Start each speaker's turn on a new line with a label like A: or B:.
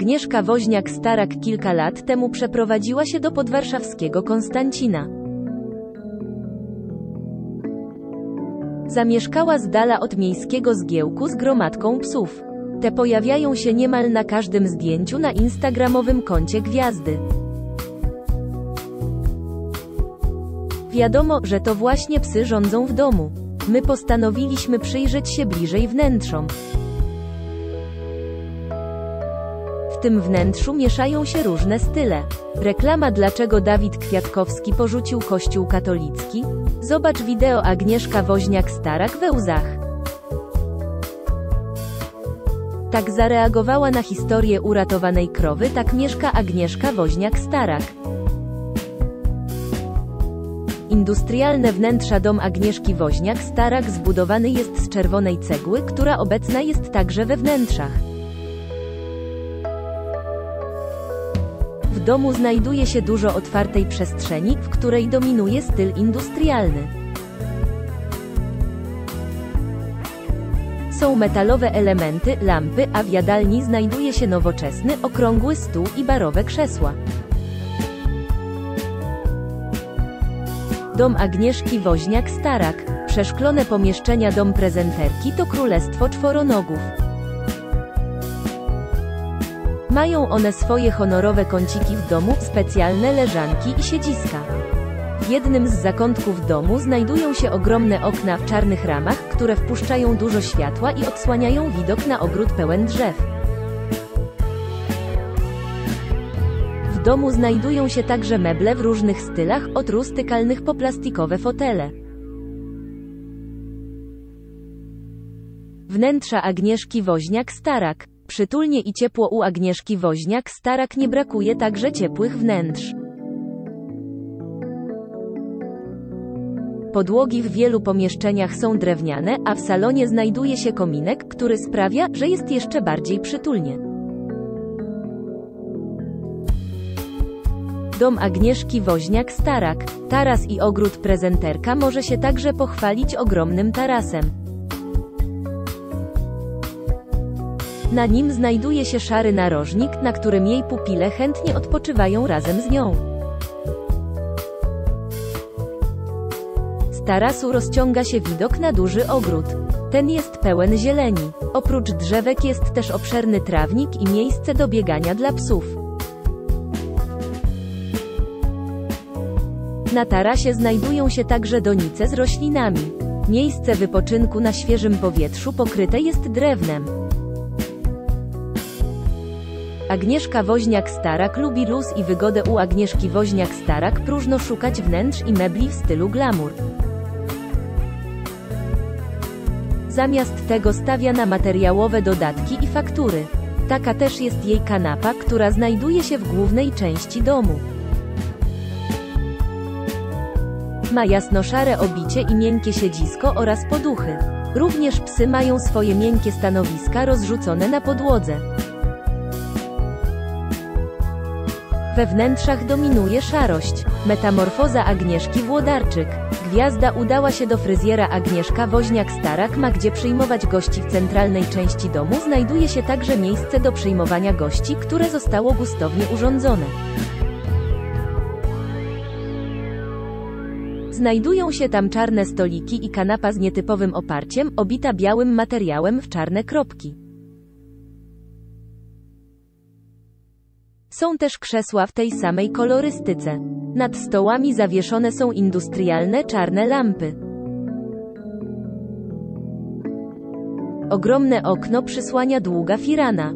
A: Agnieszka Woźniak-Starak kilka lat temu przeprowadziła się do podwarszawskiego Konstancina. Zamieszkała z dala od miejskiego zgiełku z gromadką psów. Te pojawiają się niemal na każdym zdjęciu na instagramowym koncie gwiazdy. Wiadomo, że to właśnie psy rządzą w domu. My postanowiliśmy przyjrzeć się bliżej wnętrzom. W tym wnętrzu mieszają się różne style. Reklama dlaczego Dawid Kwiatkowski porzucił kościół katolicki? Zobacz wideo Agnieszka Woźniak-Starak we łzach. Tak zareagowała na historię uratowanej krowy, tak mieszka Agnieszka Woźniak-Starak. Industrialne wnętrza dom Agnieszki Woźniak-Starak zbudowany jest z czerwonej cegły, która obecna jest także we wnętrzach. W domu znajduje się dużo otwartej przestrzeni, w której dominuje styl industrialny. Są metalowe elementy, lampy, a w jadalni znajduje się nowoczesny, okrągły stół i barowe krzesła. Dom Agnieszki Woźniak-Starak. Przeszklone pomieszczenia dom prezenterki to królestwo czworonogów. Mają one swoje honorowe kąciki w domu, specjalne leżanki i siedziska. W jednym z zakątków domu znajdują się ogromne okna w czarnych ramach, które wpuszczają dużo światła i odsłaniają widok na ogród pełen drzew. W domu znajdują się także meble w różnych stylach, od rustykalnych po plastikowe fotele. Wnętrza Agnieszki Woźniak-Starak. Przytulnie i ciepło u Agnieszki Woźniak-Starak nie brakuje także ciepłych wnętrz. Podłogi w wielu pomieszczeniach są drewniane, a w salonie znajduje się kominek, który sprawia, że jest jeszcze bardziej przytulnie. Dom Agnieszki Woźniak-Starak. Taras i ogród prezenterka może się także pochwalić ogromnym tarasem. Na nim znajduje się szary narożnik, na którym jej pupile chętnie odpoczywają razem z nią. Z tarasu rozciąga się widok na duży ogród. Ten jest pełen zieleni. Oprócz drzewek jest też obszerny trawnik i miejsce do biegania dla psów. Na tarasie znajdują się także donice z roślinami. Miejsce wypoczynku na świeżym powietrzu pokryte jest drewnem. Agnieszka Woźniak-Starak lubi luz i wygodę u Agnieszki Woźniak-Starak próżno szukać wnętrz i mebli w stylu glamour. Zamiast tego stawia na materiałowe dodatki i faktury. Taka też jest jej kanapa, która znajduje się w głównej części domu. Ma jasno-szare obicie i miękkie siedzisko oraz poduchy. Również psy mają swoje miękkie stanowiska rozrzucone na podłodze. We wnętrzach dominuje szarość. Metamorfoza Agnieszki Włodarczyk. Gwiazda udała się do fryzjera Agnieszka Woźniak-Starak ma gdzie przyjmować gości w centralnej części domu znajduje się także miejsce do przyjmowania gości, które zostało gustownie urządzone. Znajdują się tam czarne stoliki i kanapa z nietypowym oparciem, obita białym materiałem w czarne kropki. Są też krzesła w tej samej kolorystyce. Nad stołami zawieszone są industrialne czarne lampy. Ogromne okno przysłania długa firana.